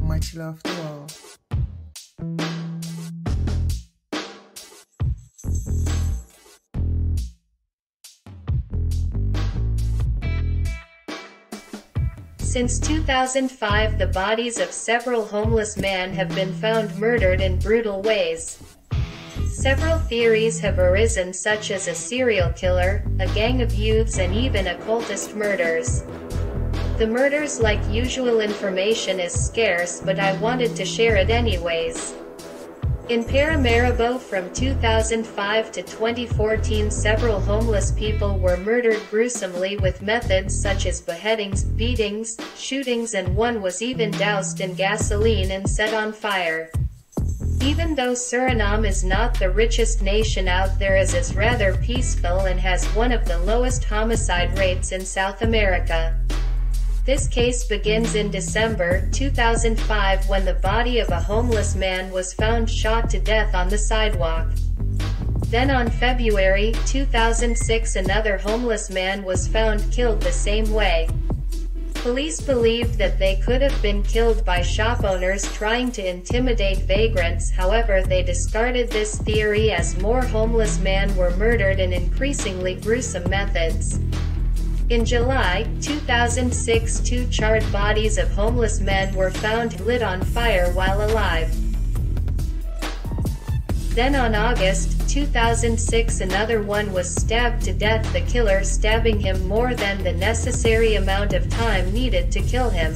Much love to all. Since 2005 the bodies of several homeless men have been found murdered in brutal ways. Several theories have arisen such as a serial killer, a gang of youths and even occultist murders. The murders like usual information is scarce but I wanted to share it anyways. In Paramaribo from 2005 to 2014 several homeless people were murdered gruesomely with methods such as beheadings, beatings, shootings and one was even doused in gasoline and set on fire. Even though Suriname is not the richest nation out there is is rather peaceful and has one of the lowest homicide rates in South America. This case begins in December 2005 when the body of a homeless man was found shot to death on the sidewalk. Then on February 2006 another homeless man was found killed the same way. Police believed that they could have been killed by shop owners trying to intimidate vagrants however they discarded this theory as more homeless men were murdered in increasingly gruesome methods. In July 2006 two charred bodies of homeless men were found lit on fire while alive. Then on August 2006 another one was stabbed to death the killer stabbing him more than the necessary amount of time needed to kill him.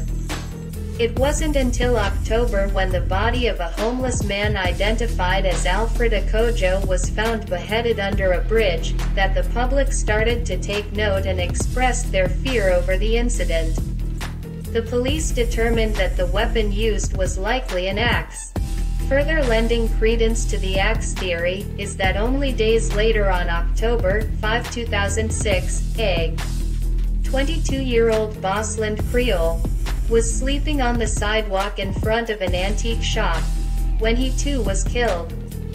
It wasn't until October when the body of a homeless man identified as Alfred Akojo was found beheaded under a bridge, that the public started to take note and expressed their fear over the incident. The police determined that the weapon used was likely an axe. Further lending credence to the axe theory, is that only days later on October 5, 2006, a 22-year-old Bosland Creole, was sleeping on the sidewalk in front of an antique shop, when he too was killed.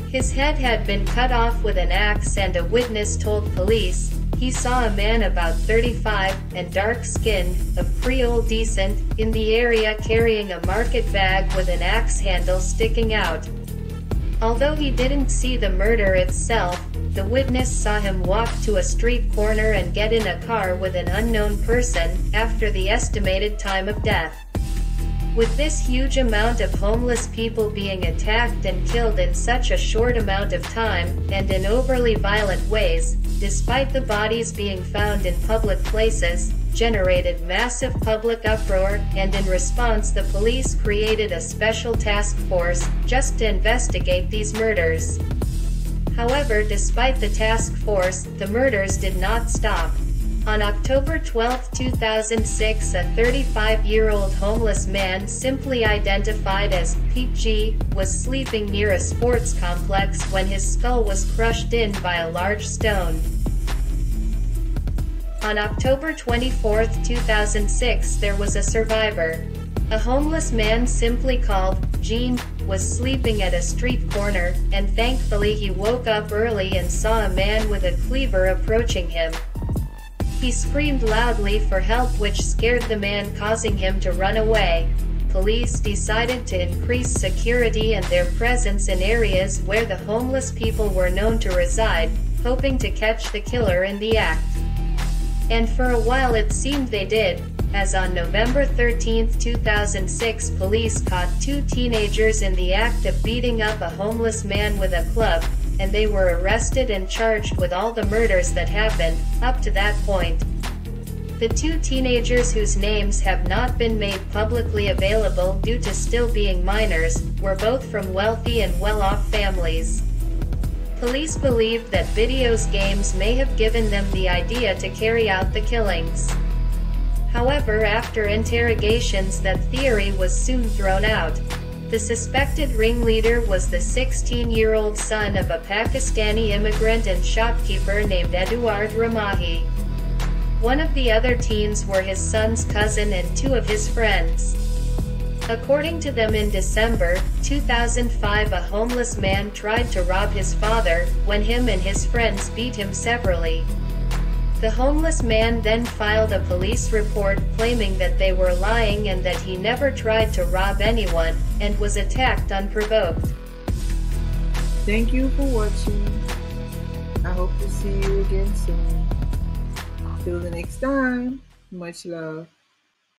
His head had been cut off with an axe and a witness told police, he saw a man about 35, and dark-skinned, of Creole descent, in the area carrying a market bag with an axe handle sticking out. Although he didn't see the murder itself, the witness saw him walk to a street corner and get in a car with an unknown person, after the estimated time of death. With this huge amount of homeless people being attacked and killed in such a short amount of time, and in overly violent ways, despite the bodies being found in public places, generated massive public uproar, and in response the police created a special task force, just to investigate these murders. However despite the task force, the murders did not stop. On October 12, 2006 a 35-year-old homeless man simply identified as PG was sleeping near a sports complex when his skull was crushed in by a large stone. On October 24, 2006 there was a survivor. A homeless man simply called Gene was sleeping at a street corner, and thankfully he woke up early and saw a man with a cleaver approaching him. He screamed loudly for help which scared the man causing him to run away. Police decided to increase security and their presence in areas where the homeless people were known to reside, hoping to catch the killer in the act. And for a while it seemed they did, as on November 13, 2006 police caught two teenagers in the act of beating up a homeless man with a club, and they were arrested and charged with all the murders that happened, up to that point. The two teenagers whose names have not been made publicly available due to still being minors, were both from wealthy and well-off families. Police believed that videos games may have given them the idea to carry out the killings. However after interrogations that theory was soon thrown out. The suspected ringleader was the 16-year-old son of a Pakistani immigrant and shopkeeper named Eduard Ramahi. One of the other teens were his son's cousin and two of his friends. According to them in December 2005 a homeless man tried to rob his father, when him and his friends beat him severally. The homeless man then filed a police report claiming that they were lying and that he never tried to rob anyone, and was attacked unprovoked. Thank you for watching. I hope to see you again soon. Till the next time, much love.